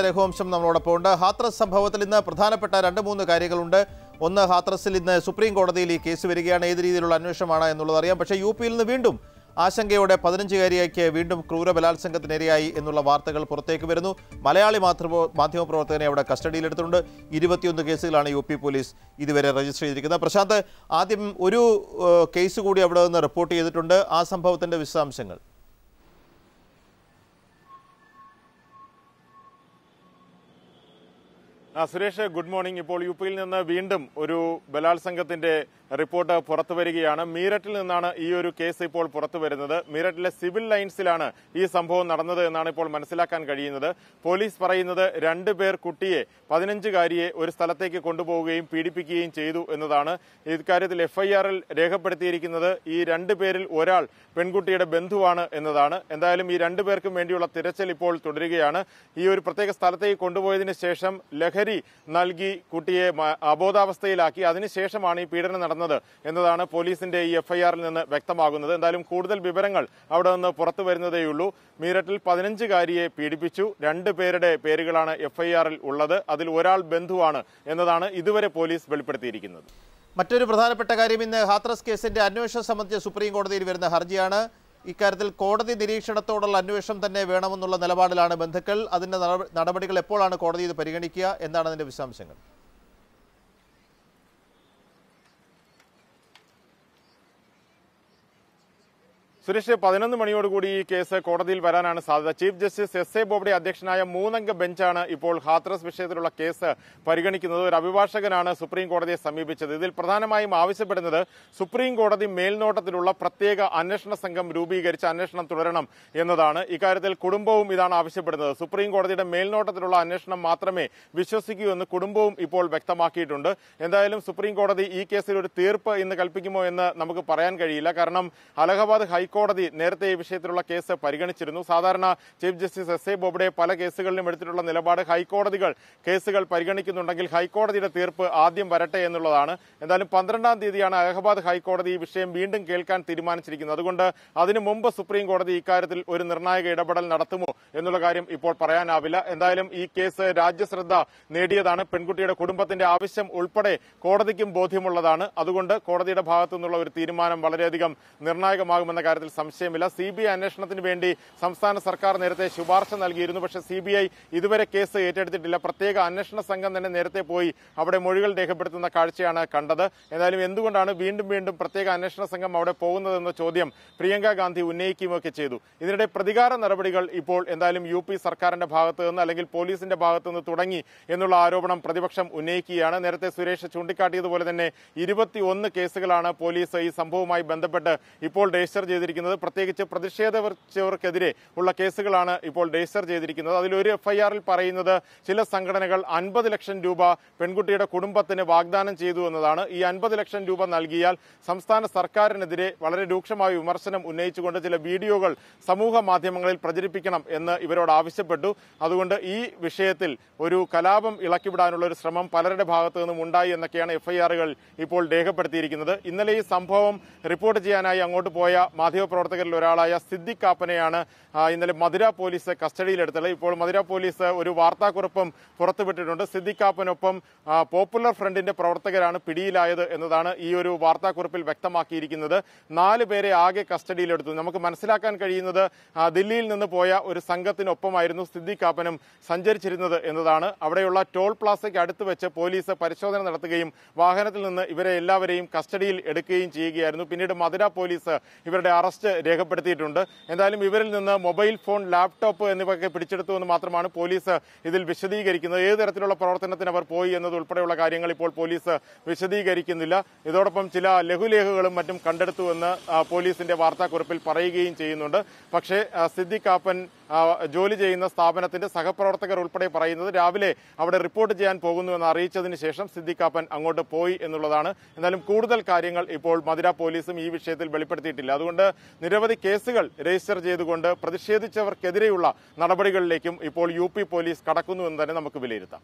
രഘുവംശം നമ്മളോടൊപ്പം ഉണ്ട്. ഹാത്രസ് സംഭവത്തിൽ ഇന്ന് പ്രധാനപ്പെട്ട രണ്ട് മൂന്ന് കാര്യങ്ങളുണ്ട്. ഒന്ന് ഹാത്രസിൽ ഇന്ന് സുപ്രീം കോടതിയിൽ ഈ കേസ് വരികയാണ്. ഏത് രീതിയിലുള്ള അന്വേഷണമാണ് എന്നുള്ളത് അറിയാം. പക്ഷേ യു പിയിൽ നിന്ന് വീണ്ടും ആശങ്കയോടെ പതിനഞ്ചുകാരിയാക്കിയ വീണ്ടും ക്രൂര ബലാത്സംഗത്തിനിരയായി എന്നുള്ള വാർത്തകൾ പുറത്തേക്ക് വരുന്നു. മലയാളി മാതൃ മാധ്യമപ്രവർത്തകനെ അവിടെ കസ്റ്റഡിയിലെടുത്തിട്ടുണ്ട്. ഇരുപത്തിയൊന്ന് കേസുകളാണ് യു പി പോലീസ് ഇതുവരെ രജിസ്റ്റർ ചെയ്തിരിക്കുന്നത്. പ്രശാന്ത് ആദ്യം ഒരു കേസ് കൂടി അവിടെ നിന്ന് റിപ്പോർട്ട് ചെയ്തിട്ടുണ്ട്. ആ സംഭവത്തിന്റെ വിശദാംശങ്ങൾ. Suresh good morning. ഇപ്പോൾ യു പിയിൽ നിന്ന് വീണ്ടും ഒരു ബലാത്സംഗത്തിന്റെ റിപ്പോർട്ട് പുറത്തു വരികയാണ്. മീററ്റിൽ നിന്നാണ് ഈ ഒരു കേസ് ഇപ്പോൾ പുറത്തു വരുന്നത്. മീററ്റിലെ സിവിൽ ലൈൻസിലാണ് ഈ സംഭവം നടന്നത് എന്നാണ് ഇപ്പോൾ മനസ്സിലാക്കാൻ കഴിയുന്നത്. പോലീസ് പറയുന്നത് രണ്ടുപേർ കുട്ടിയെ പതിനഞ്ചുകാരിയെ ഒരു സ്ഥലത്തേക്ക് കൊണ്ടുപോവുകയും പീഡിപ്പിക്കുകയും ചെയ്തു എന്നതാണ് ഇക്കാര്യത്തിൽ എഫ്ഐആറിൽ രേഖപ്പെടുത്തിയിരിക്കുന്നത്. ഈ രണ്ടുപേരിൽ ഒരാൾ പെൺകുട്ടിയുടെ ബന്ധുവാണ് എന്നതാണ്. എന്തായാലും ഈ രണ്ടുപേർക്കും വേണ്ടിയുള്ള തിരച്ചിൽ ഇപ്പോൾ തുടരുകയാണ്. ഈ ഒരു പ്രത്യേക സ്ഥലത്തേക്ക് കൊണ്ടുപോയതിനു ശേഷം ലഹരി നൽകി കുട്ടിയെ അബോധാവസ്ഥയിലാക്കി. അതിനുശേഷമാണ് ഈ പീഡനം നടന്നത് എന്നതാണ് പോലീസിന്റെ ഈ എഫ്ഐആറിൽ നിന്ന് വ്യക്തമാകുന്നത്. എന്തായാലും കൂടുതൽ വിവരങ്ങൾ അവിടെ നിന്ന് പുറത്തു വരുന്നതേയുള്ളൂ. മീററ്റിൽ പതിനഞ്ചുകാരിയെ പീഡിപ്പിച്ചു. രണ്ട് പേരുടെ പേരുകളാണ് എഫ്ഐആറിൽ ഉള്ളത്. അതിൽ ഒരാൾ ബന്ധുവാണ് എന്നതാണ് ഇതുവരെ പോലീസ് വെളിപ്പെടുത്തിയിരിക്കുന്നത്. മറ്റൊരു പ്രധാനപ്പെട്ട കാര്യം ഇന്ന് ഹാത്രസ് കേസിന്റെ അന്വേഷണം സംബന്ധിച്ച് സുപ്രീം കോടതിയിൽ വരുന്ന ഹർജിയാണ്. ഇക്കാര്യത്തിൽ കോടതി നിരീക്ഷണത്തോടുള്ള അന്വേഷണം തന്നെ വേണമെന്നുള്ള നിലപാടിലാണ് ബന്ധുക്കൾ. അതിന്റെ നടപടികൾ എപ്പോഴാണ് കോടതി ഇത് പരിഗണിക്കുക? എന്താണ് അതിന്റെ വിശദാംശങ്ങൾ? സുരേഷ് പതിനൊന്ന് മണിയോടുകൂടി ഈ കേസ് കോടതിയിൽ വരാനാണ് സാധ്യത. Chief justice S A Bobde അധ്യക്ഷനായ മൂന്നംഗ ബെഞ്ചാണ് ഇപ്പോൾ ഹാത്രസ് വിഷയത്തിലുള്ള കേസ് പരിഗണിക്കുന്നത്. ഒരു അഭിഭാഷകനാണ് സുപ്രീം കോടതിയെ സമീപിച്ചത്. ഇതിൽ പ്രധാനമായും ആവശ്യപ്പെടുന്നത് സുപ്രീം കോടതി മേൽനോട്ടത്തിലുള്ള പ്രത്യേക അന്വേഷണ സംഘം രൂപീകരിച്ച് അന്വേഷണം തുടരണം എന്നതാണ്. ഇക്കാര്യത്തിൽ കുടുംബവും ഇതാണ് ആവശ്യപ്പെടുന്നത്. സുപ്രീം കോടതിയുടെ മേൽനോട്ടത്തിലുള്ള അന്വേഷണം മാത്രമേ വിശ്വസിക്കൂ എന്ന് കുടുംബവും ഇപ്പോൾ വ്യക്തമാക്കിയിട്ടുണ്ട്. എന്തായാലും സുപ്രീം കോടതി ഈ കേസിൽ ഒരു തീർപ്പ് ഇന്ന് കൽപ്പിക്കുമോ എന്ന് നമുക്ക് പറയാൻ കഴിയില്ല. കാരണം അലഹബാദ് ഹൈക്കോടതി നേരത്തെ ഈ വിഷയത്തിലുള്ള കേസ് പരിഗണിച്ചിരുന്നു. സാധാരണ chief justice S A Bobde പല കേസുകളിലും എടുത്തിട്ടുള്ള നിലപാട് ഹൈക്കോടതികൾ കേസുകൾ പരിഗണിക്കുന്നുണ്ടെങ്കിൽ ഹൈക്കോടതിയുടെ തീർപ്പ് ആദ്യം വരട്ടെ എന്നുള്ളതാണ്. എന്തായാലും പന്ത്രണ്ടാം തീയതിയാണ് അലഹബാദ് ഹൈക്കോടതി ഈ വിഷയം വീണ്ടും കേൾക്കാൻ തീരുമാനിച്ചിരിക്കുന്നത്. അതുകൊണ്ട് അതിനു മുമ്പ് സുപ്രീം കോടതി ഇക്കാര്യത്തിൽ ഒരു നിർണായക ഇടപെടൽ നടത്തുമോ എന്നുള്ള കാര്യം ഇപ്പോൾ പറയാനാവില്ല. എന്തായാലും ഈ കേസ് രാജ്യശ്രദ്ധ നേടിയതാണ്. പെൺകുട്ടിയുടെ കുടുംബത്തിന്റെ ആവശ്യം ഉൾപ്പെടെ കോടതിക്കും ബോധ്യമുള്ളതാണ്. അതുകൊണ്ട് കോടതിയുടെ ഭാഗത്തു നിന്നുള്ള ഒരു തീരുമാനം വളരെയധികം നിർണായകമാകുമെന്ന കാര്യത്തിൽ സംശയമില്ല. സി ബി ഐ അന്വേഷണത്തിന് വേണ്ടി സംസ്ഥാന സർക്കാർ നേരത്തെ ശുപാർശ നൽകിയിരുന്നു. പക്ഷേ സി ബി ഐ ഇതുവരെ കേസ് ഏറ്റെടുത്തിട്ടില്ല. പ്രത്യേക അന്വേഷണ സംഘം തന്നെ നേരത്തെ പോയി അവിടെ മൊഴികൾ രേഖപ്പെടുത്തുന്ന കാഴ്ചയാണ് കണ്ടത്. എന്നാലും എന്തുകൊണ്ടാണ് വീണ്ടും വീണ്ടും പ്രത്യേക അന്വേഷണ സംഘം അവിടെ പോകുന്നതെന്ന ചോദ്യം പ്രിയങ്ക ഗാന്ധി ഉന്നയിക്കുകയൊക്കെ ചെയ്തു. ഇതിനിടെ പ്രതികാര നടപടികൾ ഇപ്പോൾ എന്തായാലും യു പി സർക്കാരിന്റെ ഭാഗത്ത് നിന്ന് അല്ലെങ്കിൽ പോലീസിന്റെ ഭാഗത്ത് നിന്ന് തുടങ്ങി എന്നുള്ള ആരോപണം പ്രതിപക്ഷം ഉന്നയിക്കുകയാണ്. നേരത്തെ സുരേഷ് ചൂണ്ടിക്കാട്ടിയതുപോലെ തന്നെ ഇരുപത്തിയൊന്ന് കേസുകളാണ് പോലീസ് ഈ സംഭവവുമായി ബന്ധപ്പെട്ട് ഇപ്പോൾ രജിസ്റ്റർ ചെയ്തിരിക്കുന്നത്. പ്രത്യേകിച്ച് പ്രതിഷേധിച്ചവർക്കെതിരെ ഉള്ള കേസുകളാണ് ഇപ്പോൾ രജിസ്റ്റർ ചെയ്തിരിക്കുന്നത്. അതിലൊരു എഫ്ഐആറിൽ പറയുന്നത് ചില സംഘടനകൾ അൻപത് ലക്ഷം രൂപ പെൺകുട്ടിയുടെ കുടുംബത്തിന് വാഗ്ദാനം ചെയ്തു എന്നതാണ്. ഈ അൻപത് ലക്ഷം രൂപ നൽകിയാൽ സംസ്ഥാന സർക്കാരിനെതിരെ വളരെ രൂക്ഷമായ വിമർശനം ഉന്നയിച്ചുകൊണ്ട് ചില വീഡിയോകൾ സമൂഹ മാധ്യമങ്ങളിൽ പ്രചരിപ്പിക്കണം എന്ന് ഇവരോട് ആവശ്യപ്പെട്ടു. അതുകൊണ്ട് ഈ വിഷയത്തിൽ ഒരു കലാപം ഇളക്കിവിടാനുള്ള ഒരു ശ്രമം പലരുടെ ഭാഗത്തു നിന്നും ഉണ്ടായി എന്നൊക്കെയാണ് എഫ്ഐആറുകൾ ഇപ്പോൾ രേഖപ്പെടുത്തിയിരിക്കുന്നത്. ഇന്നലെ ഈ സംഭവം റിപ്പോർട്ട് ചെയ്യാനായി അങ്ങോട്ട് പോയ മാധ്യമപ്രവർത്തകരിൽ ഒരാളായ സിദ്ദിഖ് കാപ്പനെയാണ് ഇന്നലെ മധുര പോലീസ് കസ്റ്റഡിയിലെടുത്തത് ഇപ്പോൾ മധുര പോലീസ് ഒരു വാർത്താക്കുറിപ്പും പുറത്തുവിട്ടിട്ടുണ്ട്. സിദ്ദിഖ് കാപ്പനൊപ്പം പോപ്പുലർ ഫ്രണ്ടിന്റെ പ്രവർത്തകരാണ് പിടിയിലായത് എന്നതാണ് ഈ ഒരു വാർത്താക്കുറിപ്പിൽ വ്യക്തമാക്കിയിരിക്കുന്നത്. നാല് പേരെ ആകെ കസ്റ്റഡിയിലെടുത്തു നമുക്ക് മനസ്സിലാക്കാൻ കഴിയുന്നത് ദില്ലിയിൽ നിന്ന് പോയ ഒരു സംഘത്തിനൊപ്പമായിരുന്നു സിദ്ദിഖ് കാപ്പനും സഞ്ചരിച്ചിരുന്നത് എന്നതാണ്. അവിടെയുള്ള ടോൾ പ്ലാസയ്ക്ക് അടുത്ത് വെച്ച് പോലീസ് പരിശോധന നടത്തുകയും വാഹനത്തിൽ നിന്ന് ഇവരെ എല്ലാവരെയും കസ്റ്റഡിയിൽ എടുക്കുകയും ചെയ്യുകയായിരുന്നു. പിന്നീട് മധുര പോലീസ് ഇവരുടെ അറസ്റ്റ് രേഖപ്പെടുത്തിയിട്ടുണ്ട്. എന്തായാലും ഇവരിൽ നിന്ന് മൊബൈൽ ഫോൺ ലാപ്ടോപ്പ് എന്നിവയൊക്കെ പിടിച്ചെടുത്തു എന്ന് മാത്രമാണ് പോലീസ് ഇതിൽ വിശദീകരിക്കുന്നത്. ഏത് തരത്തിലുള്ള പ്രവർത്തനത്തിന് അവർ പോയി എന്നത് ഉൾപ്പെടെയുള്ള കാര്യങ്ങൾ ഇപ്പോൾ പോലീസ് വിശദീകരിക്കുന്നില്ല. ഇതോടൊപ്പം ചില ലഘുലേഖകളും മറ്റും കണ്ടെടുത്തു എന്ന് പോലീസിന്റെ വാർത്താക്കുറിപ്പിൽ പറയുകയും ചെയ്യുന്നുണ്ട്. പക്ഷേ സിദ്ദിഖ് കാപ്പൻ ആ, ജോലി ചെയ്യുന്ന സ്ഥാപനത്തിന്റെ സഹപ്രവർത്തകർ ഉൾപ്പെടെ പറയുന്നത് രാവിലെ അവിടെ റിപ്പോർട്ട് ചെയ്യാൻ പോകുന്നു എന്ന് അറിയിച്ചതിന് ശേഷം സിദ്ദിഖാപ്പൻ അങ്ങോട്ട് പോയി എന്നുള്ളതാണ്. എന്നാലും കൂടുതൽ കാര്യങ്ങൾ ഇപ്പോൾ മധുര പോലീസും ഈ വിഷയത്തിൽ വെളിപ്പെടുത്തിയിട്ടില്ല. അതുകൊണ്ട് നിരവധി കേസുകൾ രജിസ്റ്റർ ചെയ്തുകൊണ്ട് പ്രതിഷേധിച്ചവർക്കെതിരെയുള്ള നടപടികളിലേക്കും ഇപ്പോൾ യു പോലീസ് കടക്കുന്നു എന്ന് തന്നെ നമുക്ക് വിലയിരുത്താം.